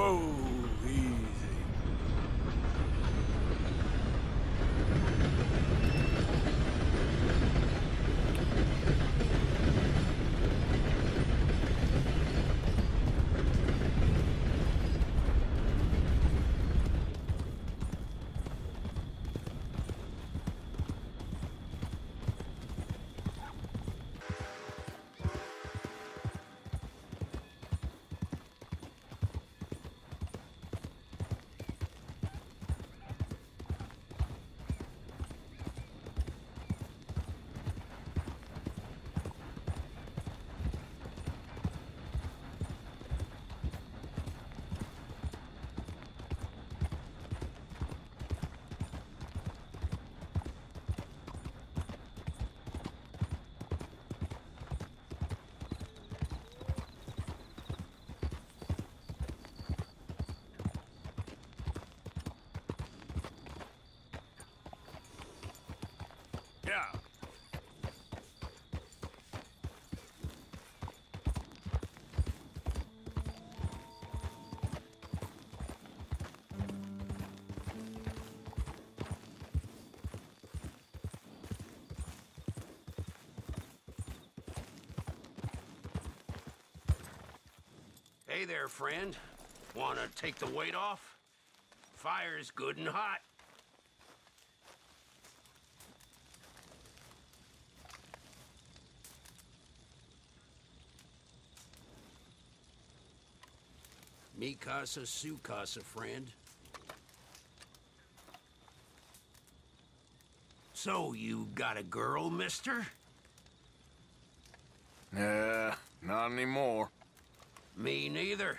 Whoa, easy. Yeah. Hey there, friend. Wanna take the weight off? Fire's good and hot. Casa, su casa, friend. So, you got a girl, mister? Yeah, not anymore. Me neither.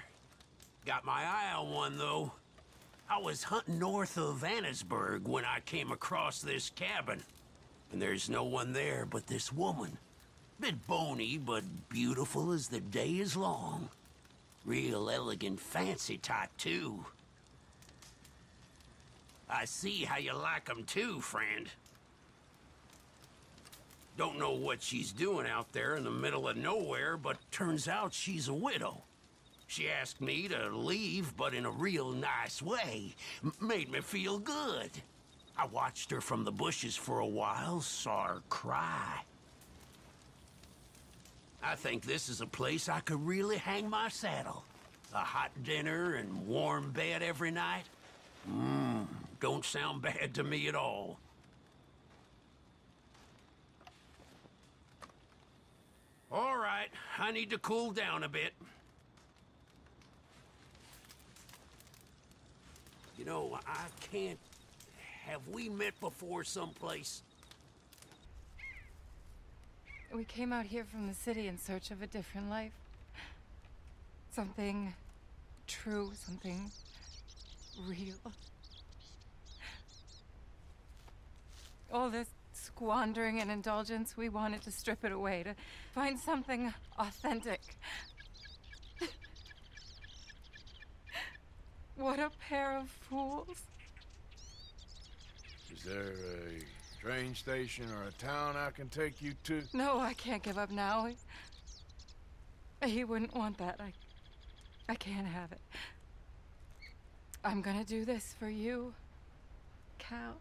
Got my eye on one, though. I was hunting north of Annesburg when I came across this cabin. And there's no one there but this woman. Bit bony, but beautiful as the day is long. Real elegant, fancy type, too. I see how you like 'em too, friend. Don't know what she's doing out there in the middle of nowhere, but turns out she's a widow. She asked me to leave, but in a real nice way. M made me feel good. I watched her from the bushes for a while, saw her cry. I think this is a place I could really hang my saddle. A hot dinner and warm bed every night. Mmm, don't sound bad to me at all. All right, I need to cool down a bit. You know, I can't... Have we met before someplace? We came out here from the city in search of a different life. Something true, something real. All this squandering and indulgence, we wanted to strip it away, to find something authentic. what a pair of fools. Is there a train station or a town I can take you to? No, I can't give up now. He, wouldn't want that. I, I can't have it. I'm gonna do this for you, Cal.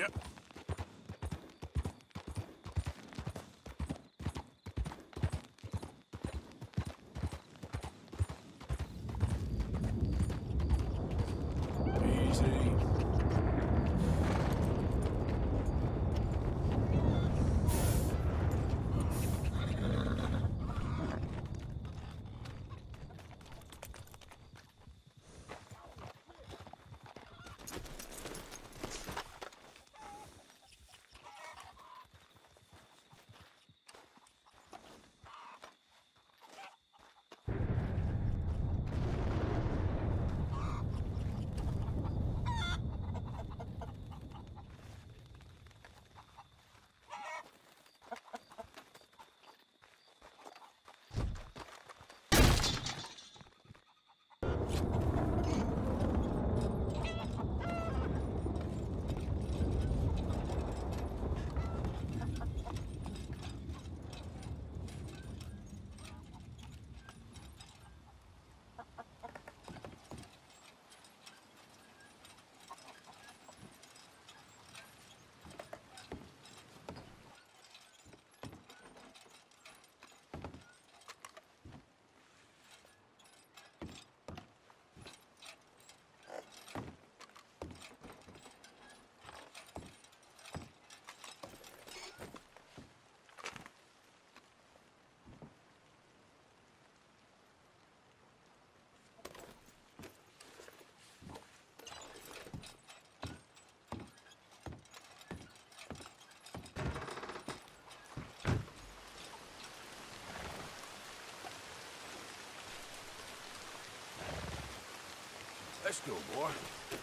Yep. Let's go, boy.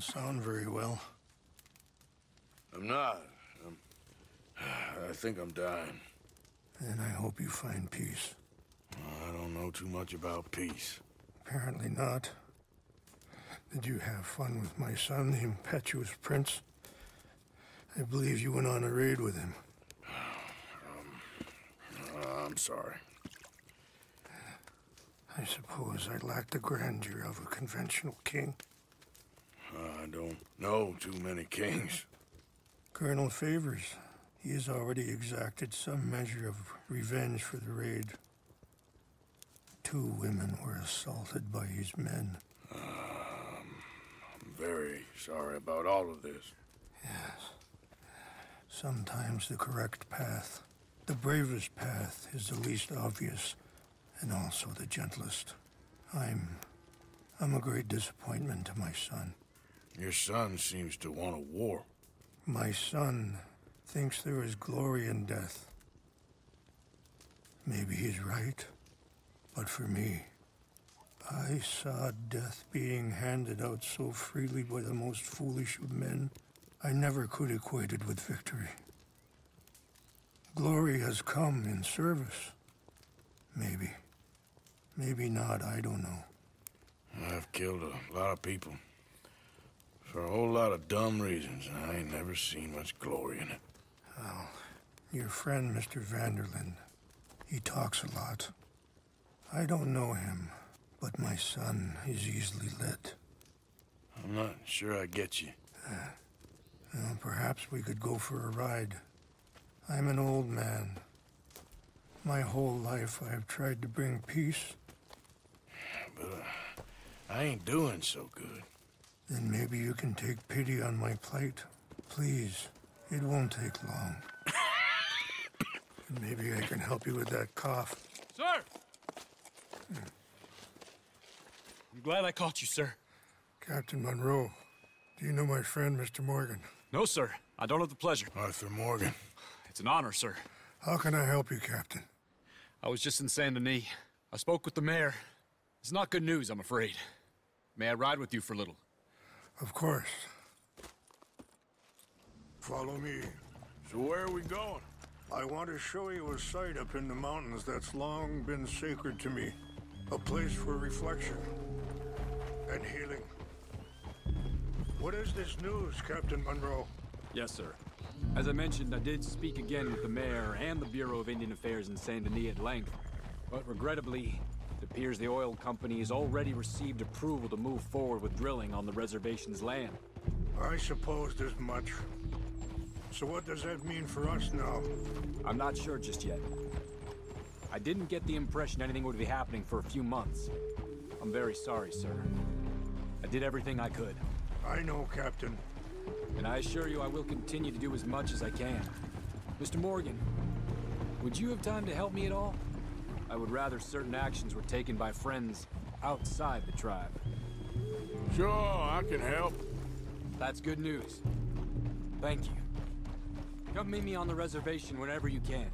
Don't sound very well. I'm not. I'm... I think I'm dying. And I hope you find peace. I don't know too much about peace. Apparently not. Did you have fun with my son, the impetuous prince? I believe you went on a raid with him. Uh, I'm sorry. I suppose I lacked the grandeur of a conventional king. I don't know too many kings. Colonel Favors, he has already exacted some measure of revenge for the raid. Two women were assaulted by his men. Um, I'm very sorry about all of this. Yes. Sometimes the correct path, the bravest path, is the least obvious and also the gentlest. I'm. I'm a great disappointment to my son. Your son seems to want a war. My son thinks there is glory in death. Maybe he's right, but for me, I saw death being handed out so freely by the most foolish of men, I never could equate it with victory. Glory has come in service. Maybe. Maybe not, I don't know. I've killed a lot of people. For a whole lot of dumb reasons, and I ain't never seen much glory in it. Well, your friend, Mr. van der Linde, he talks a lot. I don't know him, but my son is easily led. I'm not sure I get you. Well, perhaps we could go for a ride. I'm an old man. My whole life I have tried to bring peace. But uh, I ain't doing so good. Then maybe you can take pity on my plight. Please, it won't take long. and maybe I can help you with that cough. Sir! I'm glad I caught you, sir. Captain Monroe, do you know my friend, Mr. Morgan? No, sir. I don't have the pleasure. Arthur Morgan. It's an honor, sir. How can I help you, Captain? I was just in Saint Denis. I spoke with the mayor. It's not good news, I'm afraid. May I ride with you for a little? Of course. Follow me. So where are we going? I want to show you a site up in the mountains that's long been sacred to me. A place for reflection and healing. What is this news, Captain Monroe? Yes, sir. As I mentioned, I did speak again with the mayor and the Bureau of Indian Affairs in Saint Denis at length. But regrettably, it appears the oil company has already received approval to move forward with drilling on the reservation's land. I supposed as much. So what does that mean for us now? I'm not sure just yet. I didn't get the impression anything would be happening for a few months. I'm very sorry, sir. I did everything I could. I know, Captain. And I assure you I will continue to do as much as I can. Mr. Morgan, would you have time to help me at all? I would rather certain actions were taken by friends outside the tribe. Sure, I can help. That's good news. Thank you. Come meet me on the reservation whenever you can.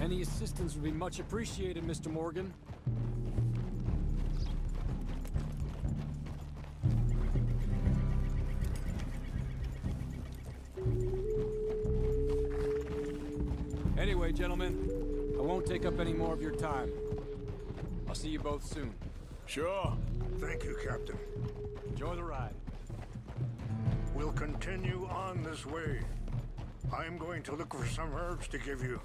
Any assistance would be much appreciated, Mr. Morgan. More of your time. I'll see you both soon. Sure. Thank you, Captain. Enjoy the ride. We'll continue on this way. I'm going to look for some herbs to give you.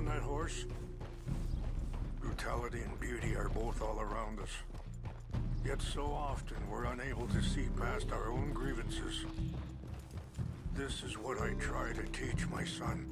On that horse? Brutality and beauty are both all around us. Yet so often we're unable to see past our own grievances. This is what I try to teach my son.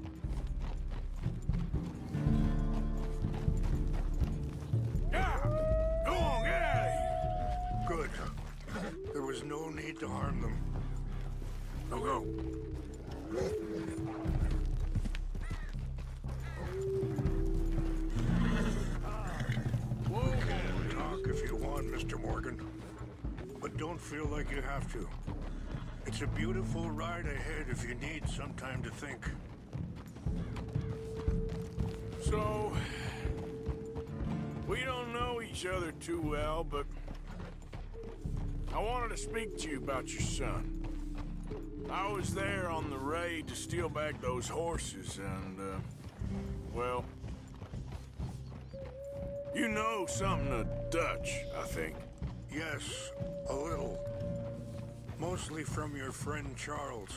To. It's a beautiful ride ahead if you need some time to think. So, we don't know each other too well, but I wanted to speak to you about your son. I was there on the raid to steal back those horses, and, uh, well, you know something of Dutch, I think. Yes, a little. Mostly from your friend Charles.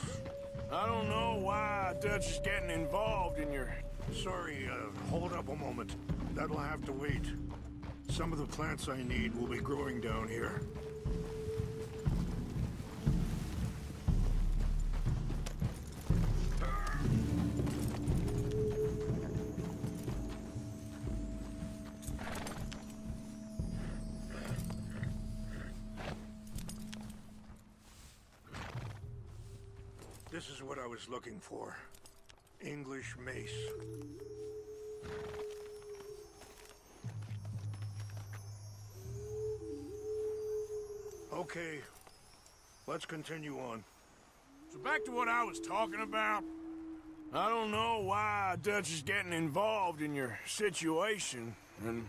I don't know why Dutch is getting involved in your... Sorry, uh, hold up a moment. That'll have to wait. Some of the plants I need will be growing down here. Looking for. English mace. Okay, let's continue on. So back to what I was talking about. I don't know why Dutch is getting involved in your situation, and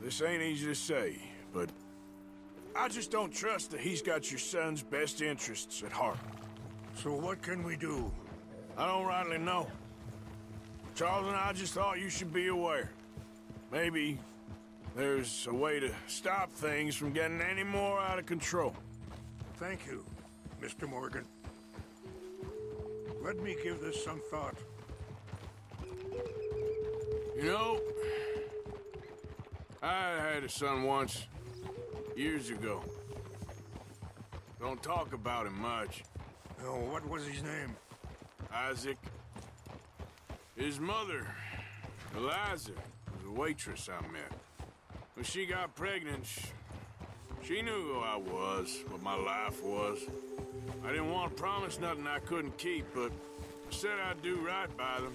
this ain't easy to say, but I just don't trust that he's got your son's best interests at heart. So what can we do? I don't rightly know. Charles and I just thought you should be aware. Maybe there's a way to stop things from getting any more out of control. Thank you, Mr. Morgan. Let me give this some thought. You know, I had a son once, years ago. Don't talk about him much. Oh, what was his name? Isaac. His mother, Eliza, was a waitress I met. When she got pregnant, she, knew who I was, what my life was. I didn't want to promise nothing I couldn't keep, but I said I'd do right by them.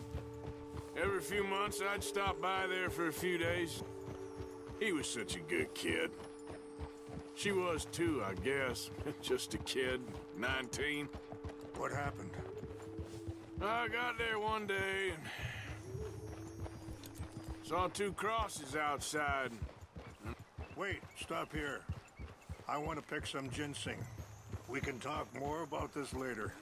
Every few months, I'd stop by there for a few days. He was such a good kid. She was too, I guess. Just a kid, 19. What happened? I got there one day and saw two crosses outside. Wait, stop here. I want to pick some ginseng. We can talk more about this later.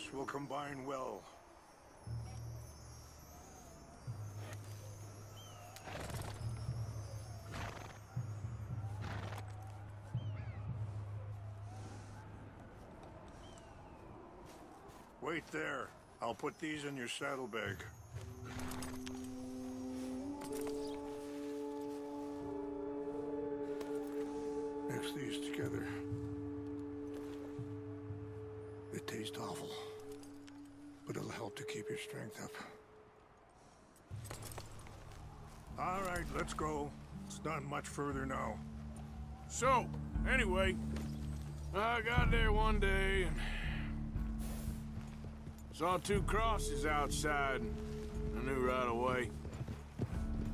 This will combine well. Wait there. I'll put these in your saddlebag. Let's go. It's not much further now. So, anyway, I got there one day and saw two crosses outside. I knew right away.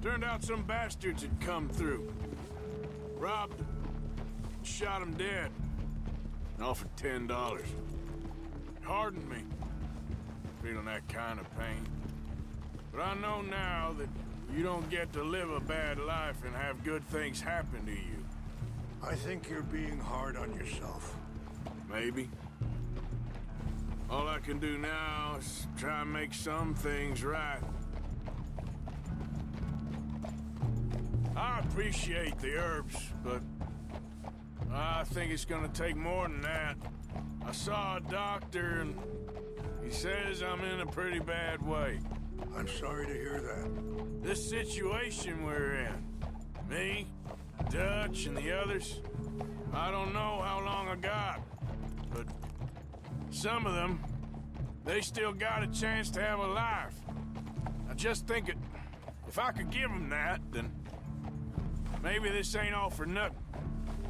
Turned out some bastards had come through. Robbed them. Shot him dead. And offered ten dollars. Hardened me. Feeling that kind of pain. But I know now that you don't get to live a bad life and have good things happen to you. I think you're being hard on yourself. Maybe. All I can do now is try and make some things right. I appreciate the herbs, but I think it's gonna take more than that. I saw a doctor and he says I'm in a pretty bad way. I'm sorry to hear that. This situation we're in, me, Dutch, and the others, I don't know how long I got, but some of them, they still got a chance to have a life. I just think it, if I could give them that, then maybe this ain't all for nothing.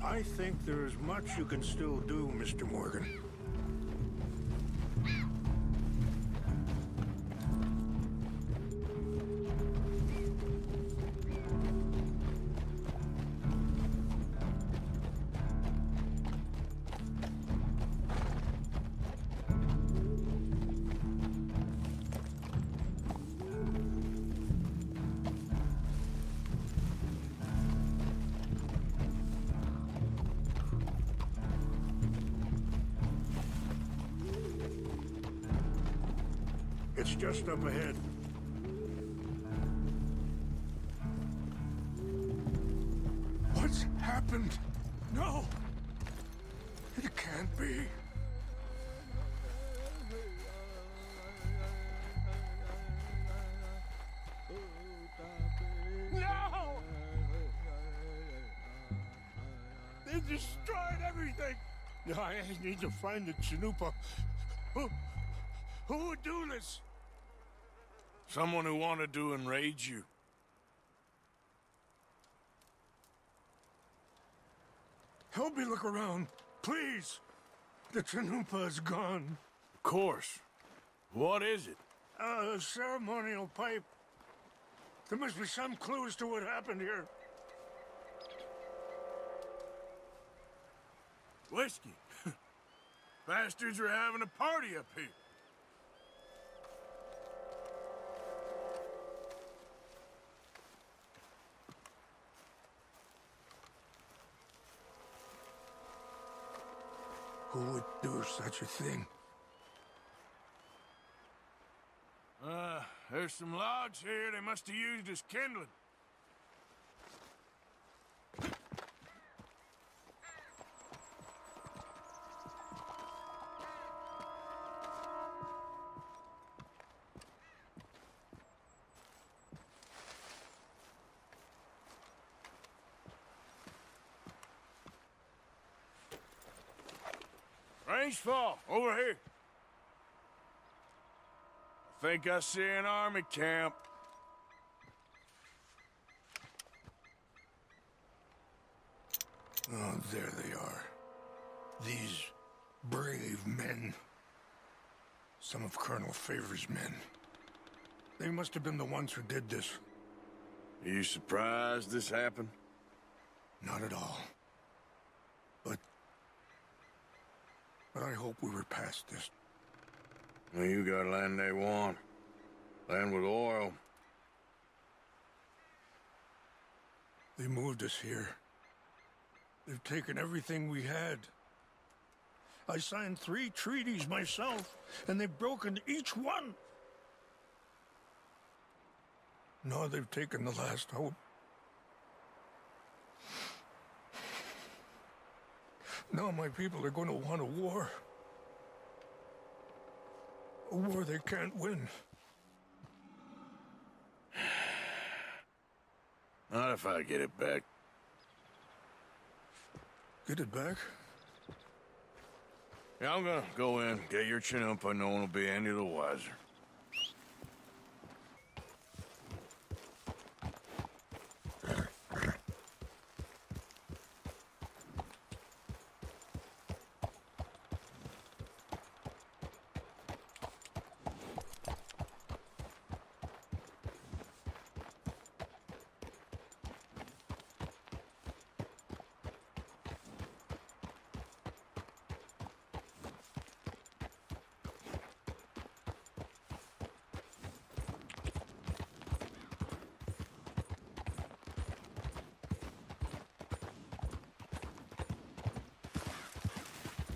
I think there is much you can still do, Mr. Morgan. Destroyed everything! I need to find the Chanupa. Who, who would do this? Someone who wanted to enrage you. Help me look around, please. The Chanupa is gone. Of course. What is it? Uh, a ceremonial pipe. There must be some clues to what happened here. Whiskey. Bastards are having a party up here. Who would do such a thing? Uh, there's some logs here they must have used as kindling. Rains Fall, over here. I think I see an army camp. Oh, there they are. These brave men. Some of Colonel Favor's men. They must have been the ones who did this. Are you surprised this happened? Not at all. But I hope we were past this. Well, you got land they want. Land with oil. They moved us here. They've taken everything we had. I signed three treaties myself, and they've broken each one. Now they've taken the last hope. Now my people are going to want a war. A war they can't win. Not if I get it back. Get it back? Yeah, I'm gonna go in, get your Chanupa, and no one will be any the wiser. Yeah! I heard old Favors was trying to get him transferred. Don't like him much. He always seemed like a decent enough fella to me. Exactly. That's the problem. Monroe went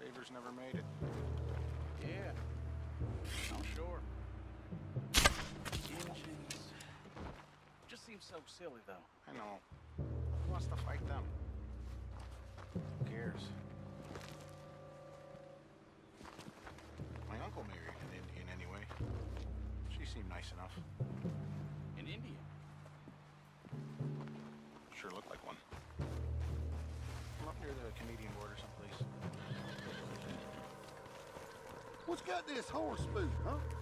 Favors never made it. Yeah, I'm sure. Engines. Just seems so silly, though. I know. Who wants to fight them? Who cares? My uncle married an Indian anyway. She seemed nice enough. An Indian. Sure looked like one. I'm up near the Canadian border someplace. What's got this horse spook, huh?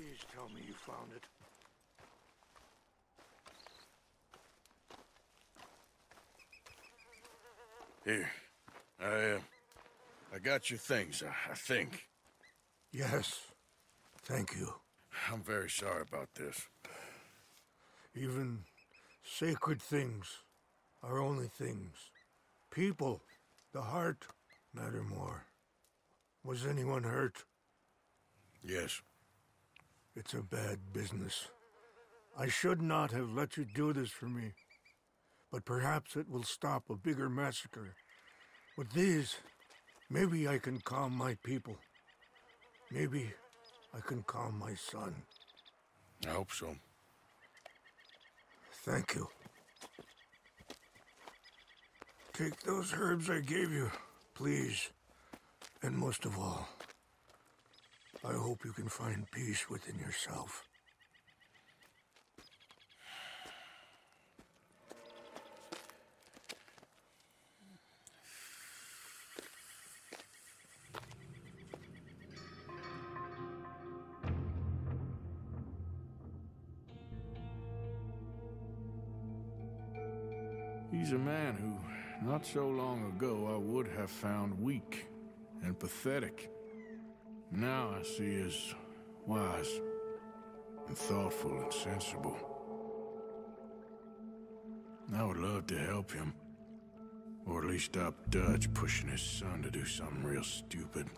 Please tell me you found it. Here. I, uh, I got your things, I, I think. Yes. Thank you. I'm very sorry about this. Even sacred things are only things. People, the heart, matter more. Was anyone hurt? Yes. It's a bad business. I should not have let you do this for me. But perhaps it will stop a bigger massacre. With these, maybe I can calm my people. Maybe I can calm my son. I hope so. Thank you. Take those herbs I gave you, please. And most of all, I hope you can find peace within yourself. He's a man who, not so long ago, I would have found weak and pathetic. Now I see as wise and thoughtful and sensible. I would love to help him. Or at least stop Dutch pushing his son to do something real stupid.